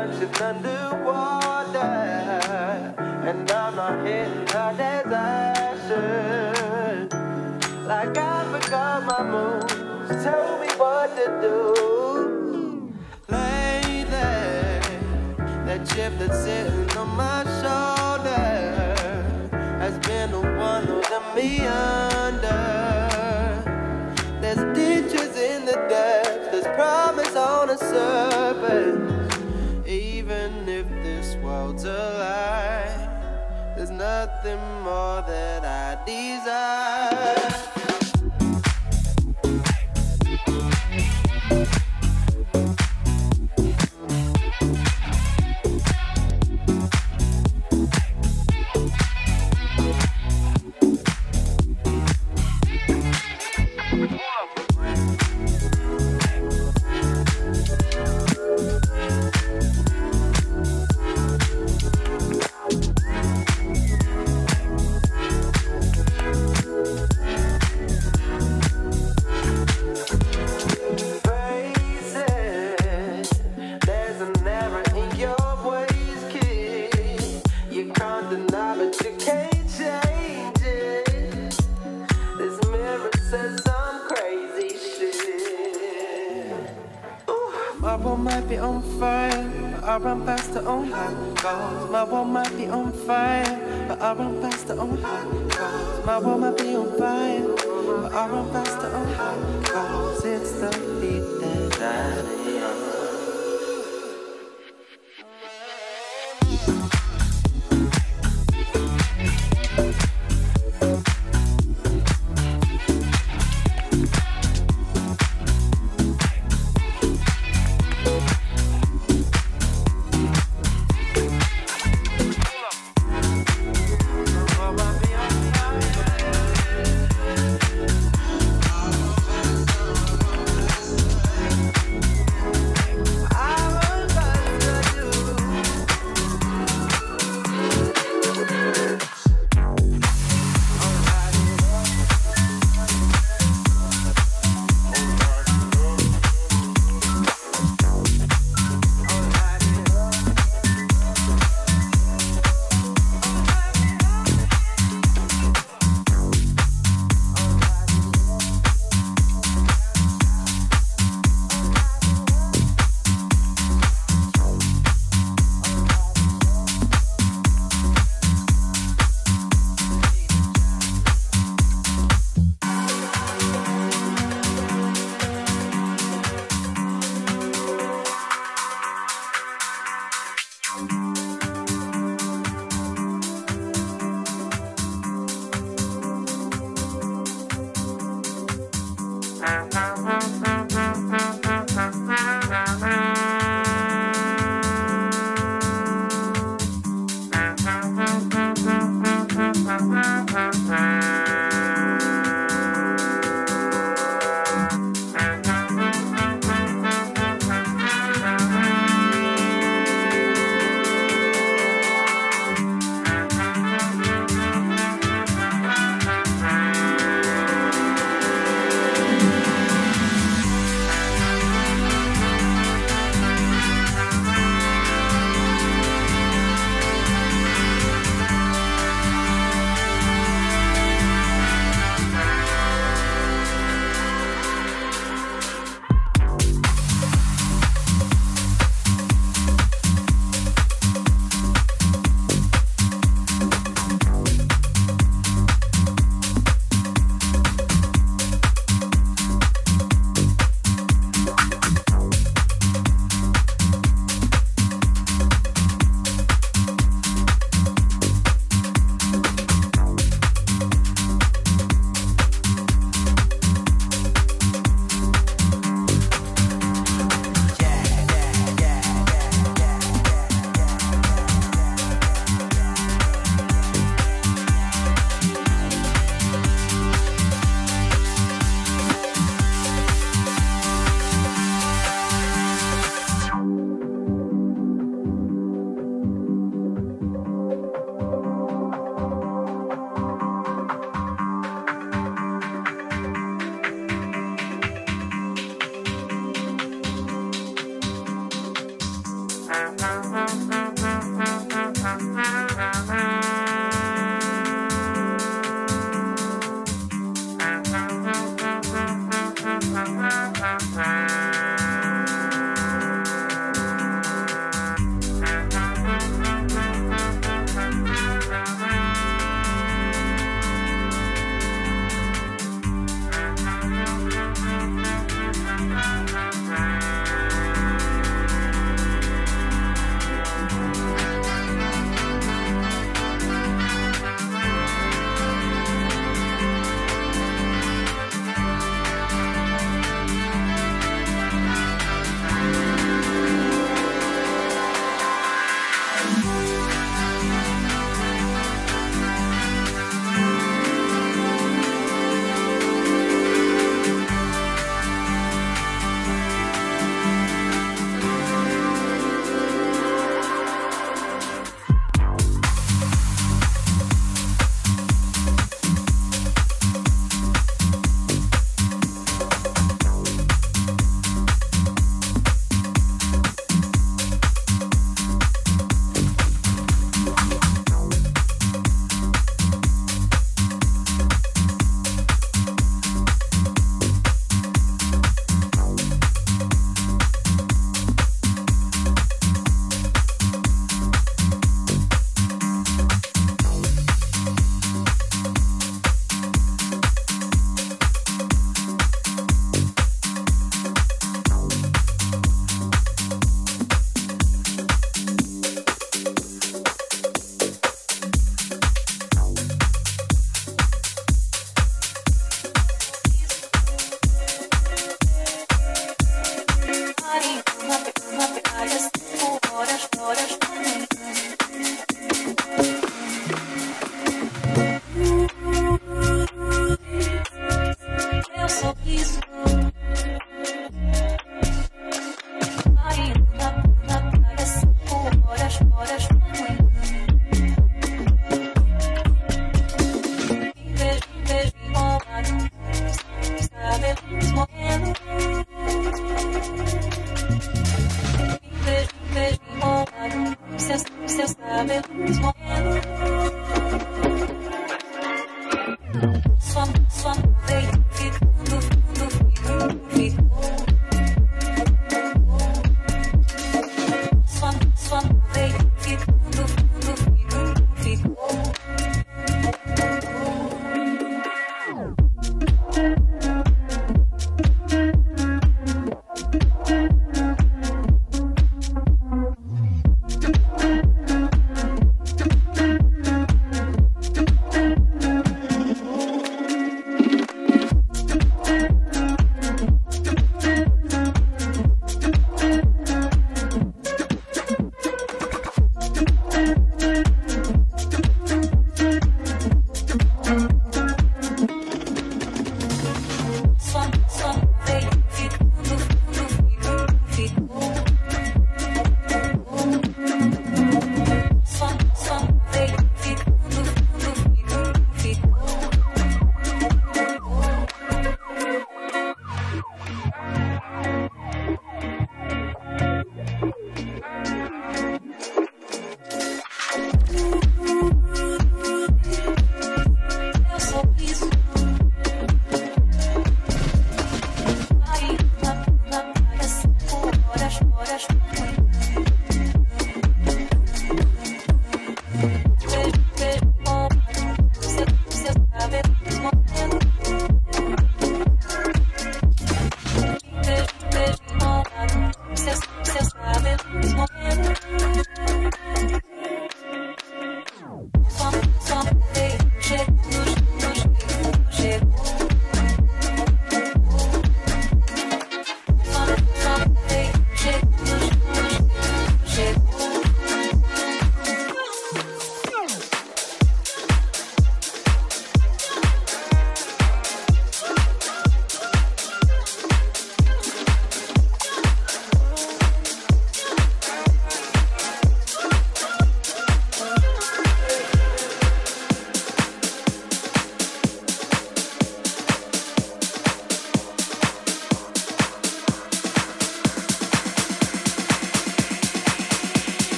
punching underwater. And I'm not hitting her desert. Like I forgot my moves. Tell me what to do. Lately, that chip that's sitting on my shoulder has been the one holding me under. There's ditches in the depths, there's promise on the surface. There's nothing more that I desire.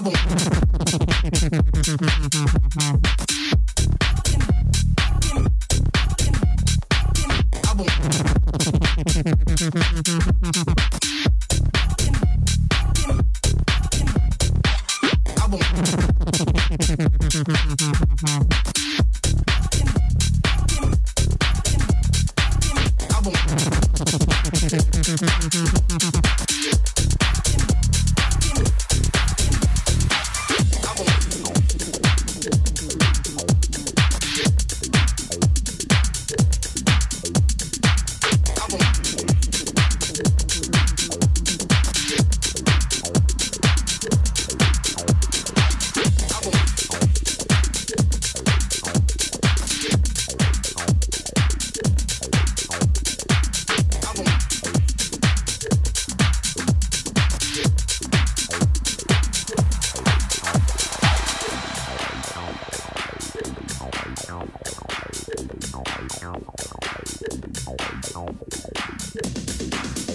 album. album. I'll be out of the way. I'll be out of the way. I'll be out of the way.